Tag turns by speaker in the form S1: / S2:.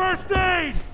S1: first aid!